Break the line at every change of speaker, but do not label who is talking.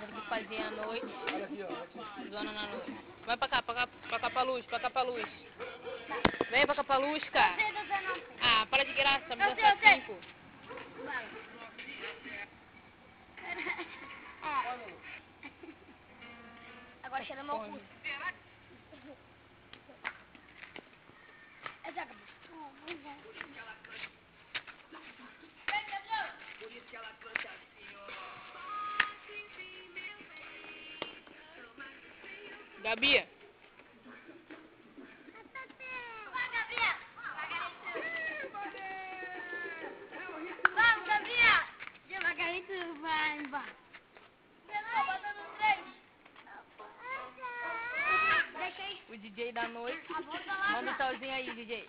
que fazia à noite. Zona na noite. Vai pra cá, pra cá, pra cá pra luz, pra cá pra luz. Vem pra cá pra luz, cara. Ah, para de graça, me dá cinco.
Agora cheira meu cu. É joga.
Gabi,
Vai, embora.
O DJ da noite. Manda um tchauzinho aí, DJ.